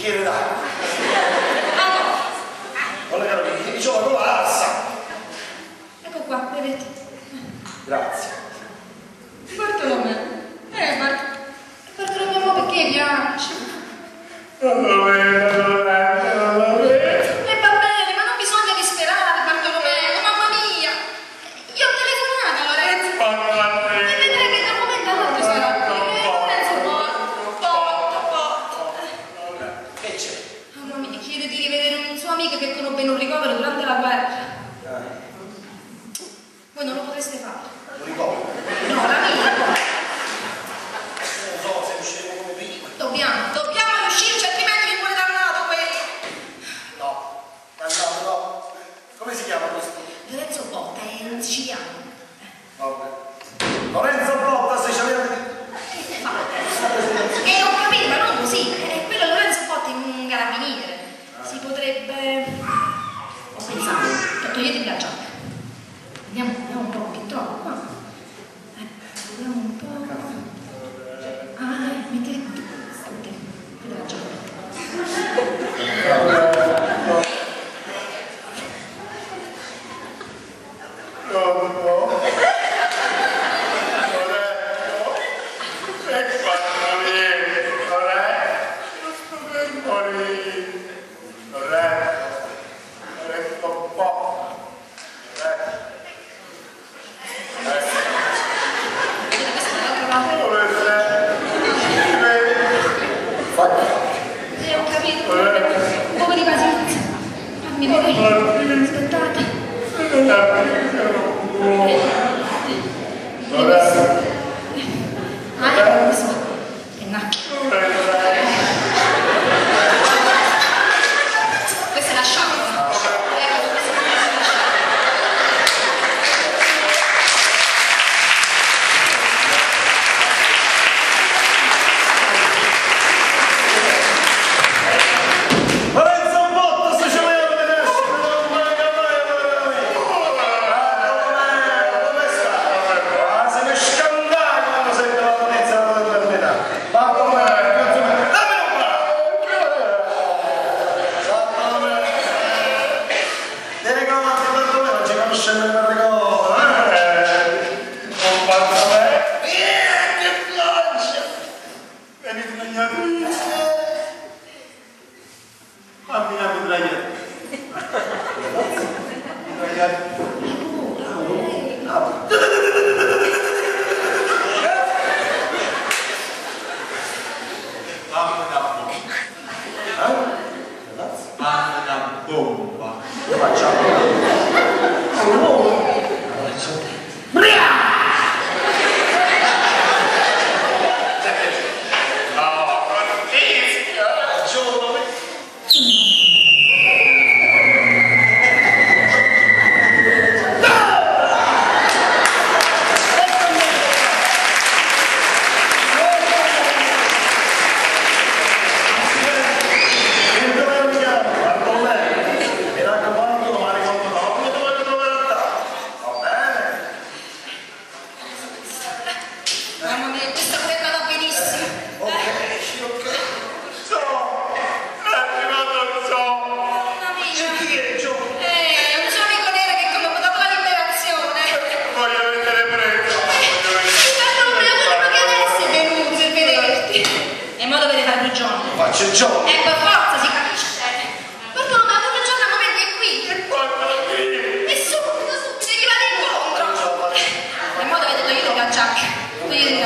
bicchiere d'acqua. Allora caro mi diceva con l'assa ecco qua bevete grazie. Bartolomeo eh Bart Bartolomeo perché piace chiede di rivedere un suo amico che conobbe in un ricovero durante la guerra. Eh. Voi non lo potreste fare. Un ricovero? No, l'amico. Non so se usciremo come prima. Dobbiamo, dobbiamo riuscirci, altrimenti mi vuole dannato quelli. No, dannato no. Come si chiama questo? Lorenzo Botta è un siciliano. Thank you.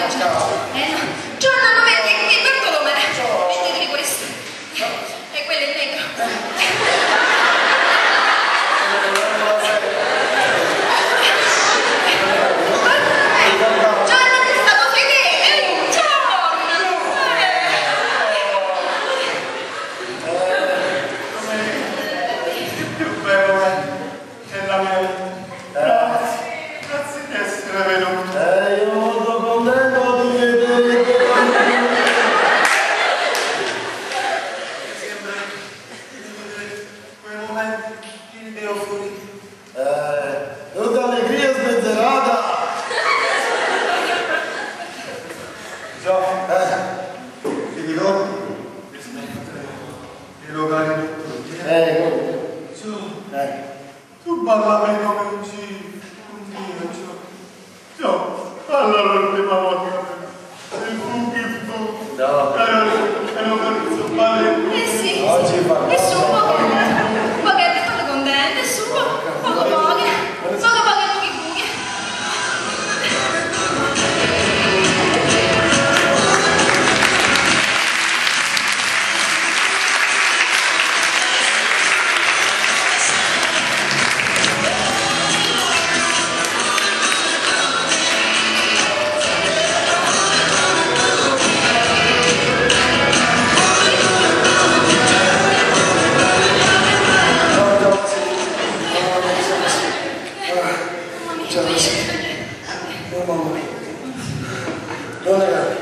力を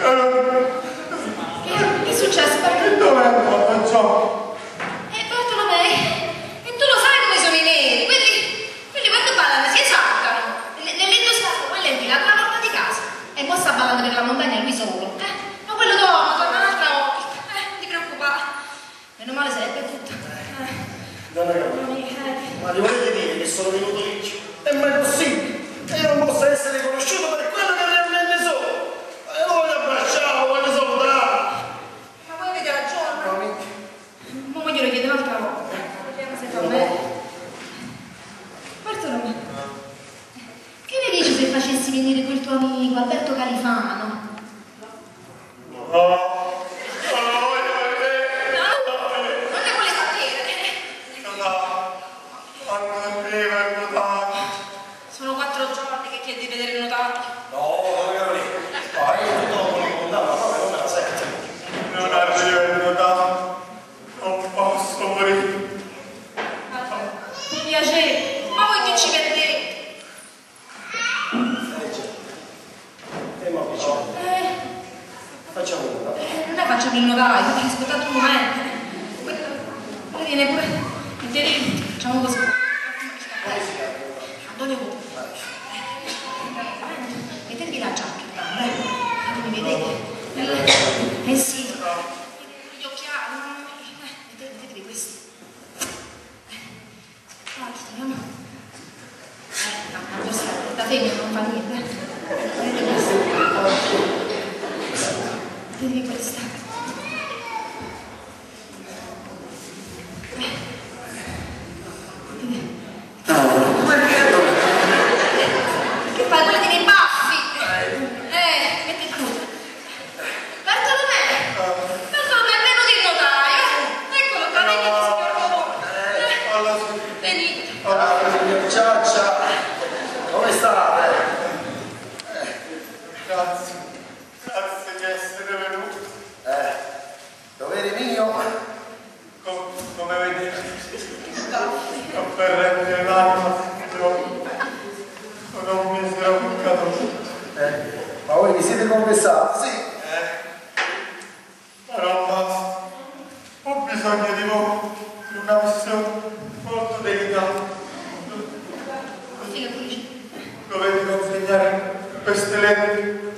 Che, che è successo? Bartolomeo? Dov'è? Eh, Bartolomeo, e tu lo sai come sono i neri? Quelli, quelli quando ballano si esaltano. Ne- Nell'entusiasmo poi è entrato alla porta di casa. E mo sta ballando per la montagna lui solo. Eh? Ma quello torna, torna un'altra volta. Eh, non ti preoccupare. Meno male sarebbe tutto. Eh, è? mamma mia, eh. Ma gli volete dire che sono venuto lì? È mai possibile? E io non posso essere conosciuto per quello che realmente sono. E lo voglio abbracciare, lo voglio salutare. Ma voi avete ragione. Ma mi- Ma glielo chiedo un'altra volta. Vediamo se fa me. Bartolomeo, che ne dici se facessi venire quel tuo amico Alberto Califano? No, non lo voglio vedere. No, non ne vuole sapere. No, non arriva il notaio. Sono quattro giorni che chiedi di vedere il notaio. No, dove è lì? Ma io tutto lo voglio contare, ma proprio non me la sento. Non arriva il notaio. Non posso morire. Mi piace, ma voi che ci perdete? E ma vicino. Eh, Facciamo una. eh, non è facciamo il notaio, perché aspettate un momento. Quello viene pure. Mettete, facciamo così. Antonio Cotto. Mettetevi la giacca, eh. Mi vedete? Eh sì. Gli occhiali. eh, Mettete- Mettetevi questi. Aspettate, togliamo. Eh, no, non posso fare. Da femmina non fa niente. Mettete questo. Mettetevi questa. Che fai? Quelli dei baffi! Eh, metti tu. Bartolomeo! Bartolomeo, è venuto il notaio! Eccolo qua, vedi che signor Bobo! Alla Vedi? Ah, signor Ciaccia, come state? Grazie. Grazie di essere venuto. Eh, dovere mio. Com- come vedete, non per rendere l'anima, io sono un misero peccatore. Eh, ma voi vi siete confessati? Sì. Χριστέ